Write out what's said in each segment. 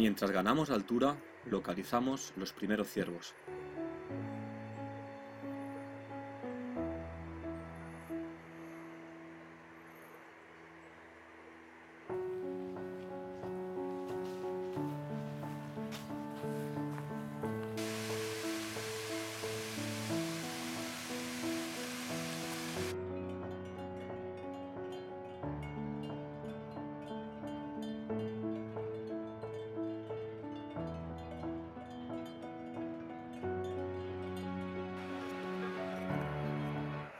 Mientras ganamos altura, localizamos los primeros ciervos.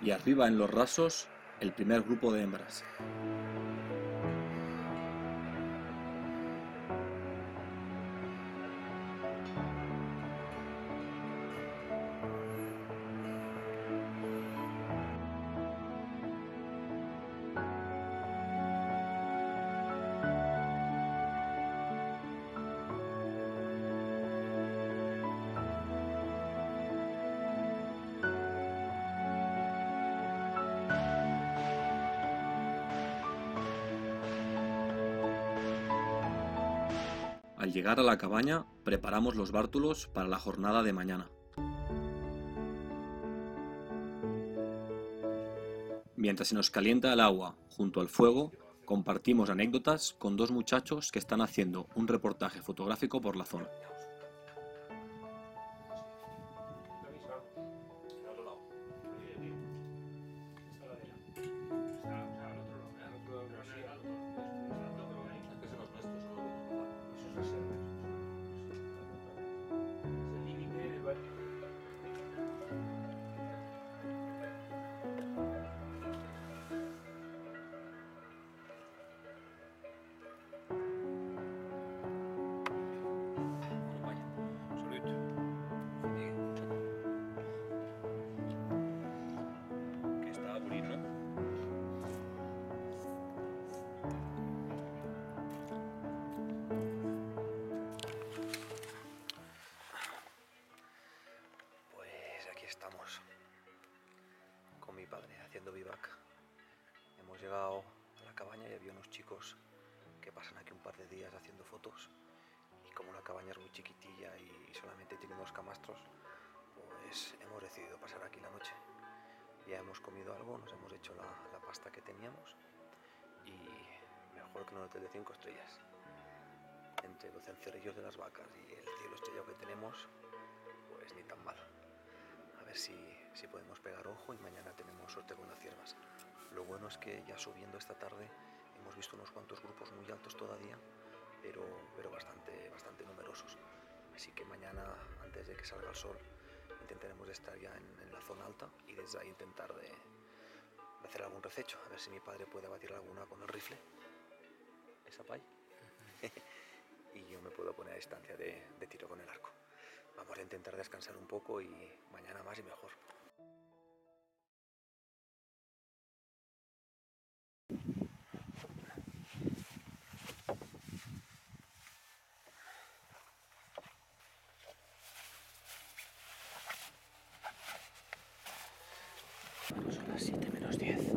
Y arriba en los rasos el primer grupo de hembras. Al llegar a la cabaña, preparamos los bártulos para la jornada de mañana. Mientras se nos calienta el agua junto al fuego, compartimos anécdotas con dos muchachos que están haciendo un reportaje fotográfico por la zona. Que pasan aquí un par de días haciendo fotos. Y como la cabaña es muy chiquitilla y solamente tiene dos camastros, pues hemos decidido pasar aquí la noche. Ya hemos comido algo, nos hemos hecho la, la pasta que teníamos y mejor que un hotel de cinco estrellas. Entre los cencerrillos de las vacas y el cielo estrellado que tenemos, pues ni tan mal. A ver si, si podemos pegar ojo y mañana tenemos suerte con las ciervas. Lo bueno es que ya subiendo esta tarde hemos visto unos cuantos grupos muy altos todavía, pero, pero bastante, bastante numerosos. Así que mañana, antes de que salga el sol, intentaremos estar ya en, en la zona alta y desde ahí intentar de, de hacer algún rececho, a ver si mi padre puede batir alguna con el rifle. Esa pay. y yo me puedo poner a distancia de, de tiro con el arco. Vamos a intentar descansar un poco y mañana más y mejor. Son las 7 menos 10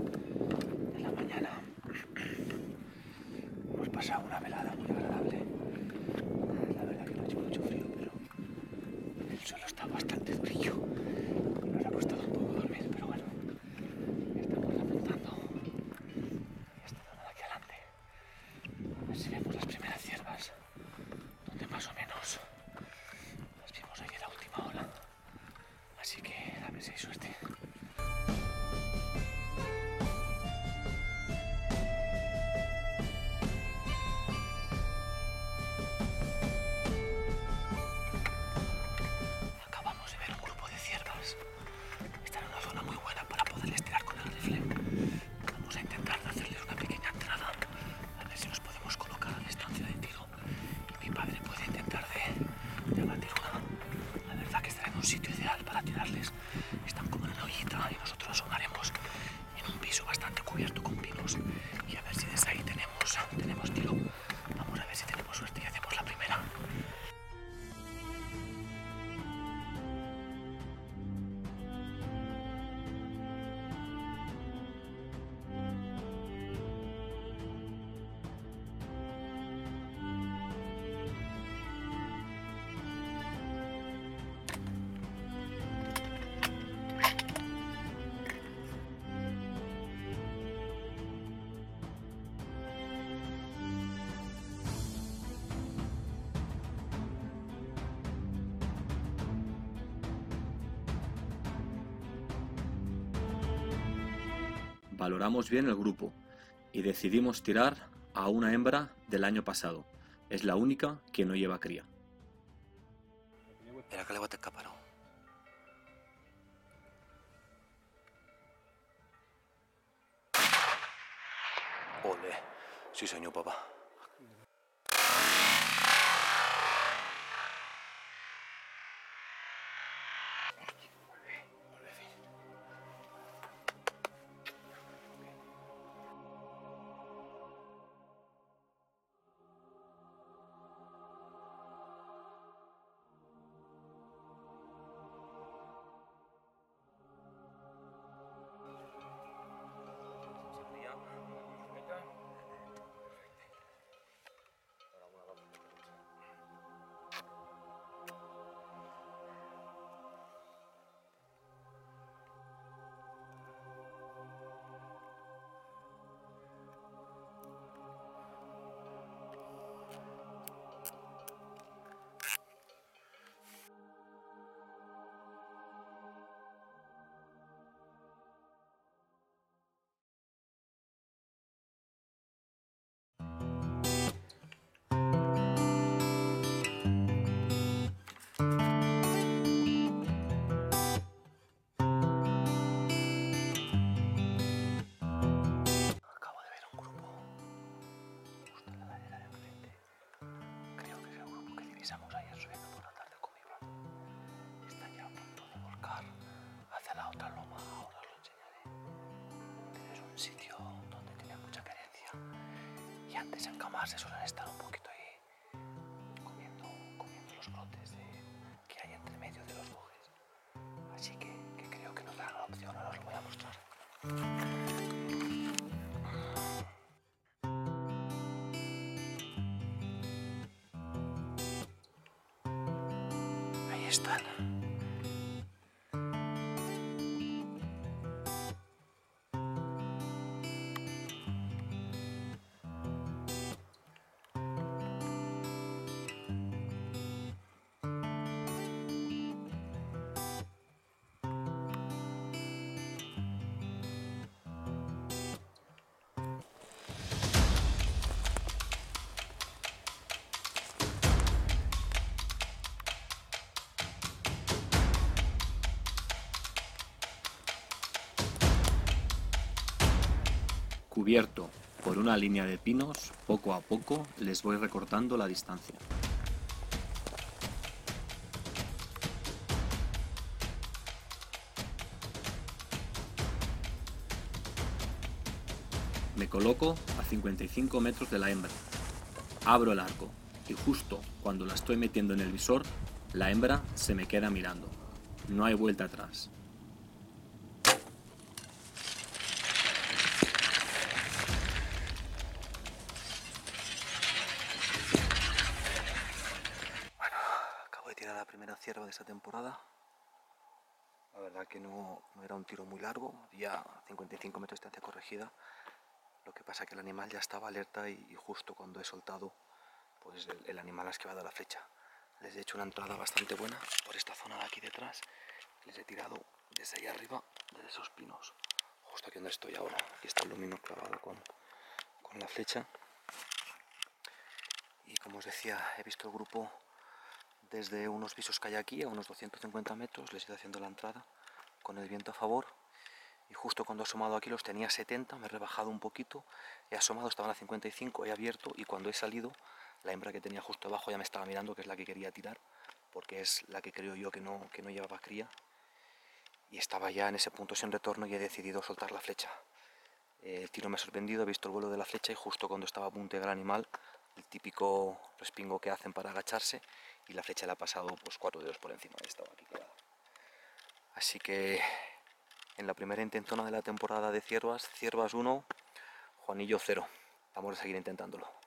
Valoramos bien el grupo y decidimos tirar a una hembra del año pasado. Es la única que no lleva cría. Ole, sí senyor, papà. Divisamos ayer subiendo por la tarde con mi. Está ya a punto de volcar hacia la otra loma, ahora os lo enseñaré. Pero es un sitio donde tiene mucha carencia. Y antes en camarse suelen estar un poquito Ahí Cubierto por una línea de pinos, poco a poco les voy recortando la distancia. Me coloco a 55 metros de la hembra. Abro el arco y justo cuando la estoy metiendo en el visor, la hembra se me queda mirando. No hay vuelta atrás. Bueno, acabo de tirar la primera cierva de esta temporada. La verdad que no, no era un tiro muy largo, había 55 metros de distancia corregida. Lo que pasa que el animal ya estaba alerta y, y justo cuando he soltado, pues el, el animal ha esquivado la flecha. Les he hecho una entrada bastante buena por esta zona de aquí detrás. Les he tirado desde ahí arriba, desde esos pinos, justo aquí donde estoy ahora. Aquí está el lumino clavado con, con la flecha. Y como os decía, he visto el grupo desde unos pisos que hay aquí a unos 250 metros, les he ido haciendo la entrada con el viento a favor y justo cuando he asomado aquí los tenía 70, me he rebajado un poquito, he asomado, estaban a 55, he abierto y cuando he salido la hembra que tenía justo abajo ya me estaba mirando, que es la que quería tirar, porque es la que creo yo que no, que no llevaba cría y estaba ya en ese punto sin retorno y he decidido soltar la flecha. El tiro me ha sorprendido, he visto el vuelo de la flecha y justo cuando estaba a punto de llegar el animal, el típico respingo que hacen para agacharse, y la flecha le ha pasado pues cuatro dedos por encima de estaba aquí. Así que en la primera intentona de la temporada de ciervas, ciervas 1, Juanillo 0. Vamos a seguir intentándolo.